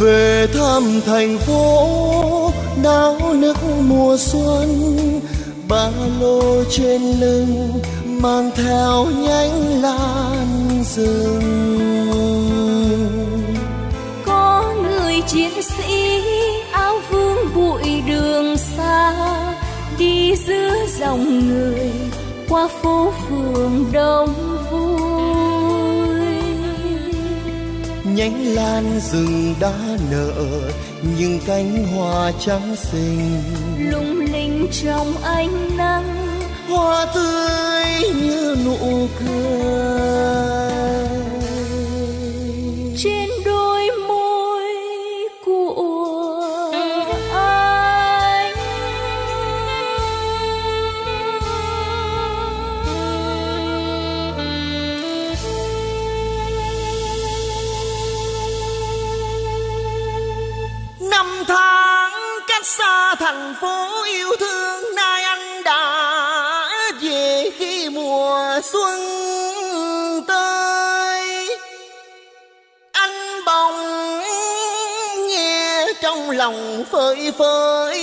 về thăm thành phố, náo nức mùa xuân. Ba lô trên lưng mang theo nhánh lan rừng. Có người chiến sĩ áo vương bụi đường xa, đi giữa dòng người qua phố phường đông. Nhánh lan rừng đã nở những cánh hoa trắng xinh. Lung linh trong ánh nắng hoa tươi thành phố yêu thương nay anh đã về khi mùa xuân tới. Anh bồng nghe trong lòng phơi phới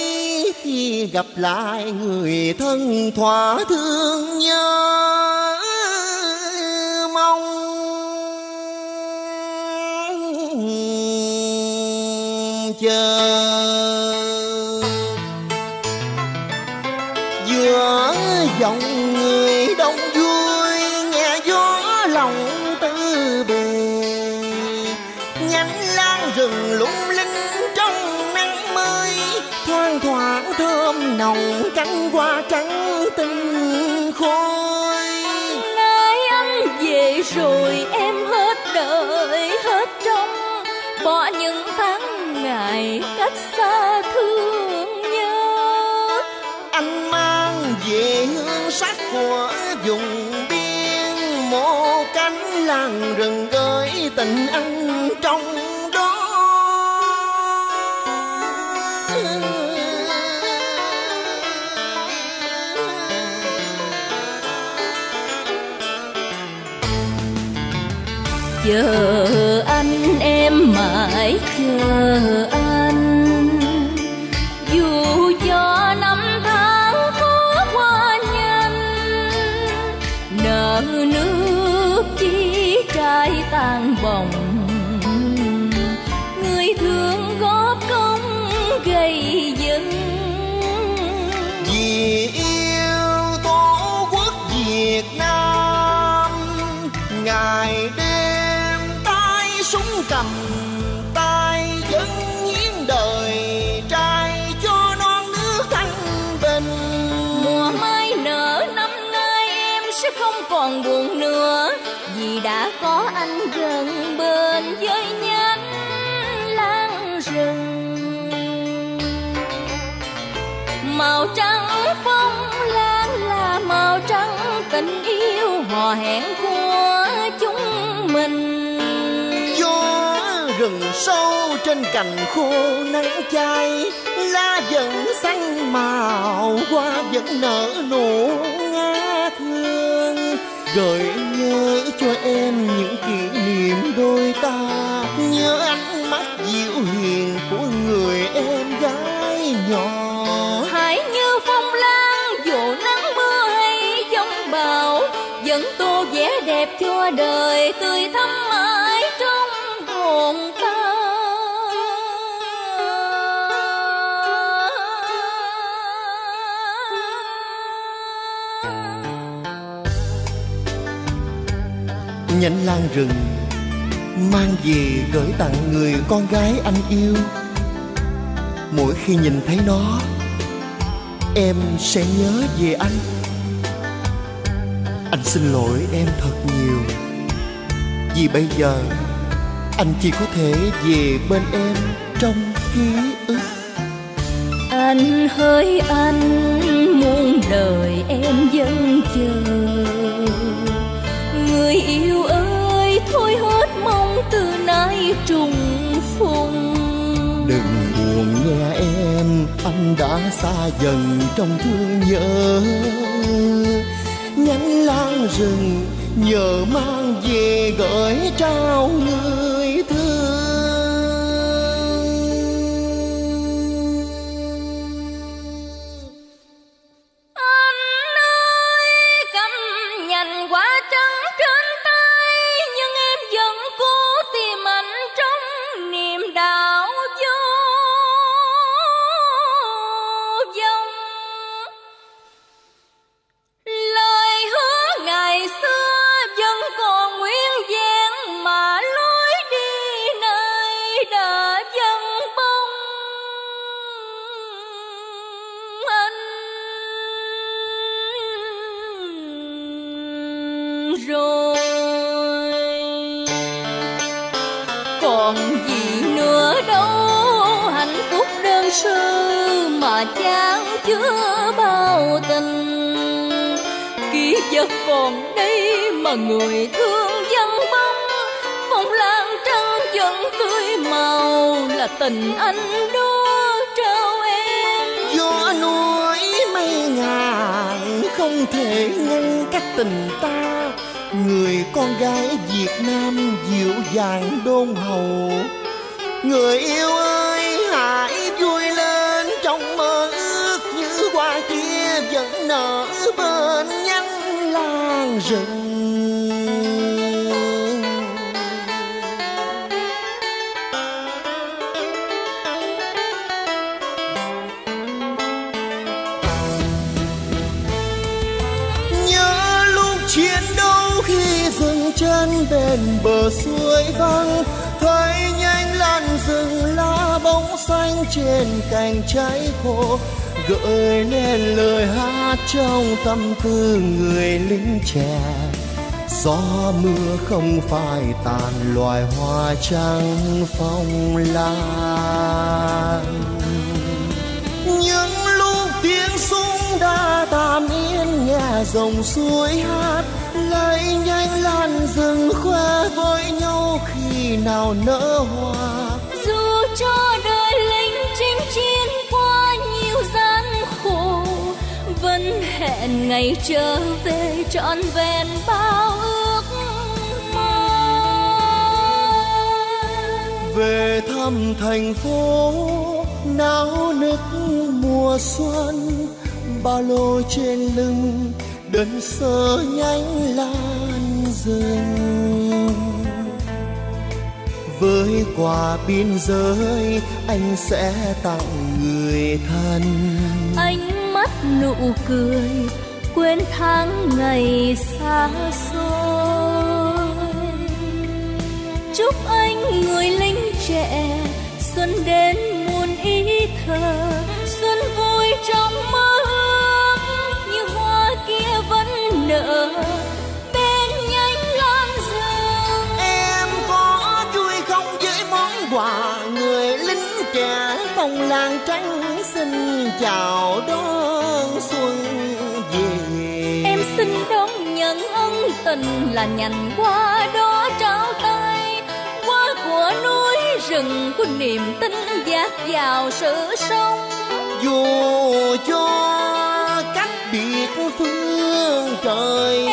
khi gặp lại người thân thỏa thương nhớ mong. Chờ dòng người đông vui nghe gió lòng tư bề. Nhánh lan rừng lung linh trong nắng mới thoang thoảng thơm nồng cánh hoa trắng tinh khôi. Nay anh về rồi em hết đời hết trong bỏ những tháng ngày cách xa thương nhớ. Anh mang về sắc của vùng biên mộ cánh làng rừng gửi tình anh trong đó. Chờ anh em mãi chờ anh nợ nước chi trai tàn bồng. Người thương góp công gây dựng. Vì yêu tổ quốc Việt Nam, ngày đêm tay súng cầm. Còn buồn nữa, vì đã có anh gần bên với nhánh lan rừng. Màu trắng phong lan là màu trắng tình yêu, hò hẹn của chúng mình. Gió rừng sâu trên cành khô nắng cháy lá vẫn xanh màu, hoa vẫn nở nụ gợi nhớ cho em những kỷ niệm đôi ta. Nhớ ánh mắt dịu hiền của người em gái nhỏ. Hãy như phong lan dù nắng mưa hay giông bão, vẫn tô vẻ đẹp cho đời tươi thắm mãi trong nhánh lan rừng, mang về gửi tặng người con gái anh yêu. Mỗi khi nhìn thấy nó, em sẽ nhớ về anh. Anh xin lỗi em thật nhiều, vì bây giờ anh chỉ có thể về bên em trong ký ức. Anh hỡi anh, muôn đời em vẫn chờ. Em, anh đã xa dần trong thương nhớ. Nhánh lan rừng nhờ mang về gửi trao người. Sơ trang chứa chưa bao tình. Ký vật còn đây mà người thương dân bóng phong lan trăng vẫn tươi màu là tình anh đó trao em. Gió núi mây ngàn không thể ngăn cách tình ta. Người con gái Việt Nam dịu dàng đôn hậu. Người yêu ơi, hãy kia vẫn nở bên nhánh lan rừng. Nhớ lúc chiến đấu khi dừng chân bên bờ suối vắng thấy nhanh lan rừng lá bóng xanh trên cành trái khô gợi lên lời hát trong tâm tư người lính trẻ. Gió mưa không phải tàn loài hoa trắng phong lan. Những lúc tiếng súng đã tàn yên nghe dòng suối hát lấy nhanh lan rừng khoe với nhau khi nào nở hoa. Dù cho đời hẹn ngày trở về trọn vẹn bao ước mơ về thăm thành phố, náo nức mùa xuân, ba lô trên lưng, đơn sơ nhánh lan rừng. Với quà biên giới anh sẽ tặng người thân ánh mắt nụ cười quên tháng ngày xa xôi. Chúc anh người lính trẻ xuân đến muôn ý thơ xin chào đón xuân về. Em xin đón nhận ân tình là nhành hoa đó trao tay. Hoa của núi rừng của niềm tin dạt vào sự sống. Dù cho cách biệt phương trời